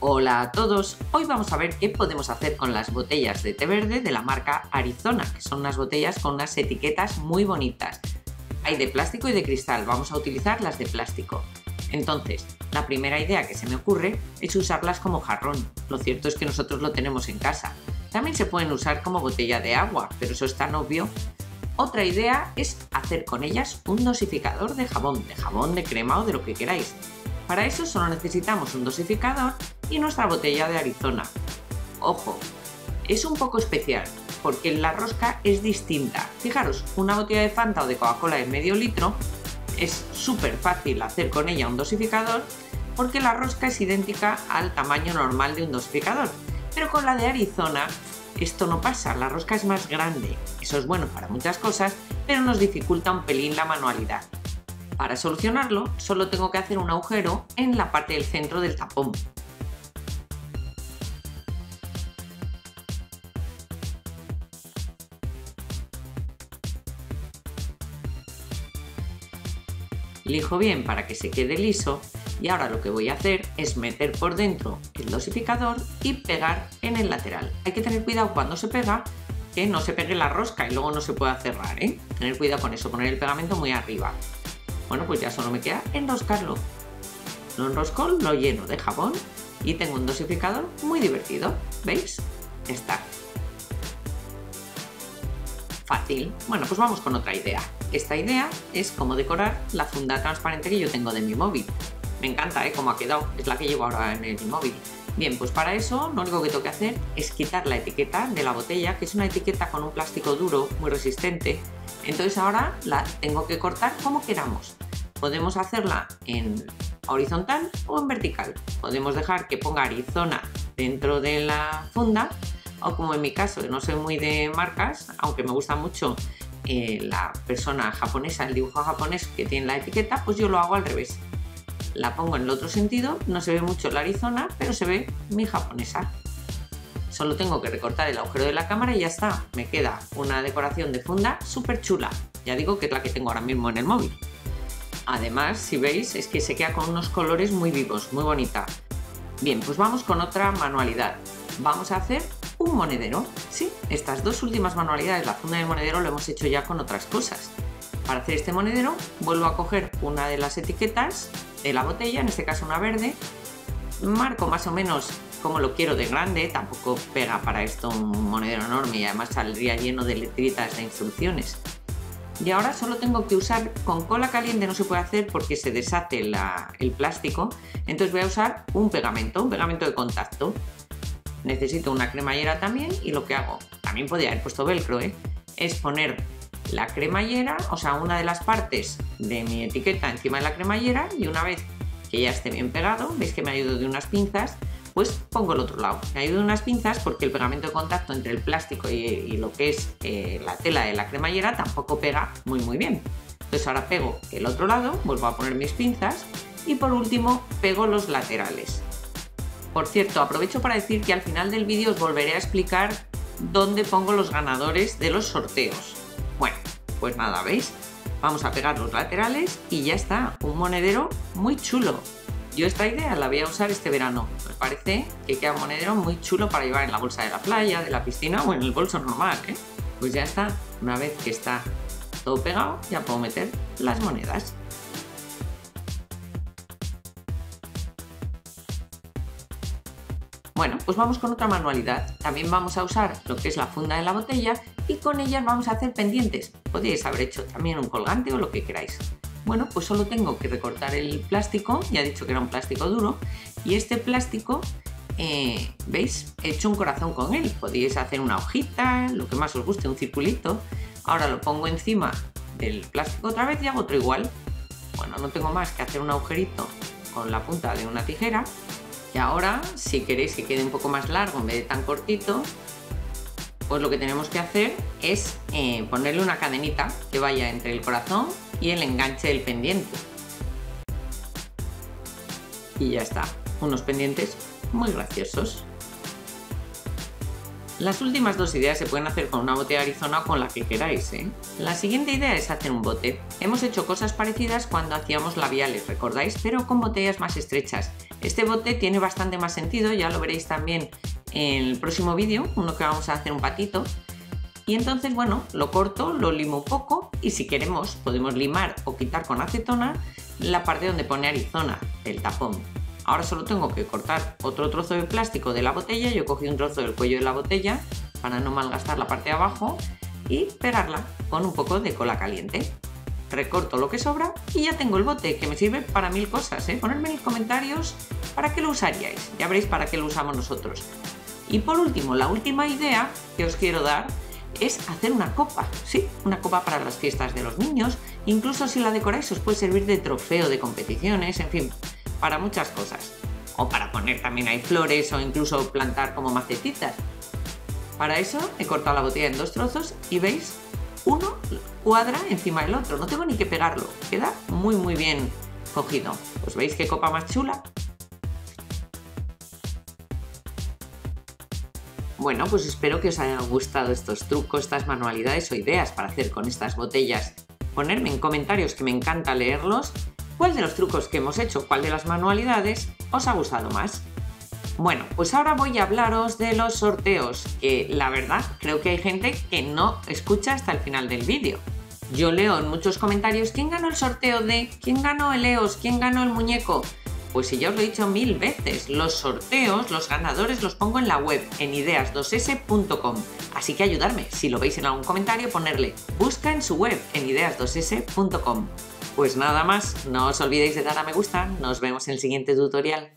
Hola a todos, hoy vamos a ver qué podemos hacer con las botellas de té verde de la marca Arizona, que son unas botellas con unas etiquetas muy bonitas. Hay de plástico y de cristal, vamos a utilizar las de plástico. Entonces, la primera idea que se me ocurre es usarlas como jarrón. Lo cierto es que nosotros lo tenemos en casa. También se pueden usar como botella de agua, pero eso es tan obvio. Otra idea es hacer con ellas un dosificador de jabón, de jabón, de crema o de lo que queráis. Para eso solo necesitamos un dosificador y nuestra botella de Arizona. Ojo, es un poco especial porque la rosca es distinta. Fijaros, una botella de Fanta o de Coca-Cola de medio litro es súper fácil hacer con ella un dosificador porque la rosca es idéntica al tamaño normal de un dosificador. Pero con la de Arizona esto no pasa, la rosca es más grande. Eso es bueno para muchas cosas, pero nos dificulta un pelín la manualidad. Para solucionarlo, solo tengo que hacer un agujero en la parte del centro del tapón. lijo bien para que se quede liso y ahora lo que voy a hacer es meter por dentro el dosificador y pegar en el lateral. Hay que tener cuidado cuando se pega que no se pegue la rosca y luego no se pueda cerrar, ¿eh? Tener cuidado con eso, poner el pegamento muy arriba. Bueno, pues ya solo me queda enroscarlo. Lo enrosco, lo lleno de jabón y tengo un dosificador muy divertido. ¿Veis? Está. Fácil. Bueno, pues vamos con otra idea. Esta idea es cómo decorar la funda transparente que yo tengo de mi móvil. Me encanta, ¿eh? Cómo ha quedado. Es la que llevo ahora en el móvil. Bien, pues para eso lo único que tengo que hacer es quitar la etiqueta de la botella, que es una etiqueta con un plástico duro, muy resistente. Entonces ahora la tengo que cortar como queramos. Podemos hacerla en horizontal o en vertical. Podemos dejar que ponga Arizona dentro de la funda o como en mi caso, no soy muy de marcas, aunque me gusta mucho eh, la persona japonesa, el dibujo japonés que tiene la etiqueta, pues yo lo hago al revés. La pongo en el otro sentido, no se ve mucho la Arizona, pero se ve mi japonesa. Solo tengo que recortar el agujero de la cámara y ya está. Me queda una decoración de funda súper chula. Ya digo que es la que tengo ahora mismo en el móvil. Además, si veis, es que se queda con unos colores muy vivos, muy bonita. Bien, pues vamos con otra manualidad. Vamos a hacer un monedero. Sí, estas dos últimas manualidades, la funda del monedero, lo hemos hecho ya con otras cosas. Para hacer este monedero vuelvo a coger una de las etiquetas de la botella, en este caso una verde, marco más o menos como lo quiero de grande, tampoco pega para esto un monedero enorme y además saldría lleno de letritas de instrucciones. Y ahora solo tengo que usar con cola caliente, no se puede hacer porque se deshace el plástico, entonces voy a usar un pegamento, un pegamento de contacto necesito una cremallera también y lo que hago, también podría haber puesto velcro, ¿eh? es poner la cremallera, o sea, una de las partes de mi etiqueta encima de la cremallera y una vez que ya esté bien pegado, veis que me ayudo de unas pinzas, pues pongo el otro lado. Me ayudo unas pinzas porque el pegamento de contacto entre el plástico y, lo que es eh, la tela de la cremallera tampoco pega muy muy bien. Entonces ahora pego el otro lado, vuelvo a poner mis pinzas y por último pego los laterales. Por cierto, aprovecho para decir que al final del vídeo os volveré a explicar dónde pongo los ganadores de los sorteos. Bueno, pues nada, ¿veis? Vamos a pegar los laterales y ya está, un monedero muy chulo. Yo esta idea la voy a usar este verano. Parece que queda un monedero muy chulo para llevar en la bolsa de la playa, de la piscina o en el bolso normal, ¿eh? Pues ya está, una vez que está todo pegado, ya puedo meter las monedas. Bueno, pues vamos con otra manualidad. También vamos a usar lo que es la funda de la botella y con ellas vamos a hacer pendientes. Podríais haber hecho también un colgante o lo que queráis. Bueno, pues solo tengo que recortar el plástico, ya he dicho que era un plástico duro, y este plástico, eh, ¿veis? He hecho un corazón con él. Podríais hacer una hojita, lo que más os guste, un circulito. Ahora lo pongo encima del plástico otra vez y hago otro igual. Bueno, no tengo más que hacer un agujerito con la punta de una tijera y ahora, si queréis que quede un poco más largo en vez de tan cortito, pues lo que tenemos que hacer es eh, ponerle una cadenita que vaya entre el corazón y el enganche del pendiente. Y ya está, unos pendientes muy graciosos. Las últimas dos ideas se pueden hacer con una botella de Arizona o con la que queráis. ¿eh? La siguiente idea es hacer un bote. Hemos hecho cosas parecidas cuando hacíamos labiales, ¿recordáis? Pero con botellas más estrechas. Este bote tiene bastante más sentido, ya lo veréis también en el próximo vídeo, uno que vamos a hacer un patito. Y entonces, bueno, lo corto, lo limo un poco y si queremos podemos limar o quitar con acetona la parte donde pone Arizona, el tapón. Ahora solo tengo que cortar otro trozo de plástico de la botella, yo cogí un trozo del cuello de la botella para no malgastar la parte de abajo y pegarla con un poco de cola caliente. Recorto lo que sobra y ya tengo el bote que me sirve para mil cosas. ¿eh? Ponedme en los comentarios para qué lo usaríais, ya veréis para qué lo usamos nosotros. Y por último, la última idea que os quiero dar es hacer una copa, sí, una copa para las fiestas de los niños, incluso si la decoráis os puede servir de trofeo de competiciones, en fin, para muchas cosas. O para poner también hay flores o incluso plantar como macetitas. Para eso he cortado la botella en dos trozos y veis, uno cuadra encima del otro. No tengo ni que pegarlo. Queda muy muy bien cogido. ¿Os veis qué copa más chula? Bueno, pues espero que os hayan gustado estos trucos, estas manualidades o ideas para hacer con estas botellas. Ponerme en comentarios que me encanta leerlos ¿Cuál de los trucos que hemos hecho, cuál de las manualidades os ha gustado más? Bueno, pues ahora voy a hablaros de los sorteos, que la verdad creo que hay gente que no escucha hasta el final del vídeo. Yo leo en muchos comentarios quién ganó el sorteo de, quién ganó el EOS, quién ganó el muñeco. Pues si ya os lo he dicho mil veces, los sorteos, los ganadores los pongo en la web, en ideas2s.com. Así que ayudarme, si lo veis en algún comentario, ponerle busca en su web, en ideas2s.com. Pues nada más, no os olvidéis de dar a me gusta, nos vemos en el siguiente tutorial.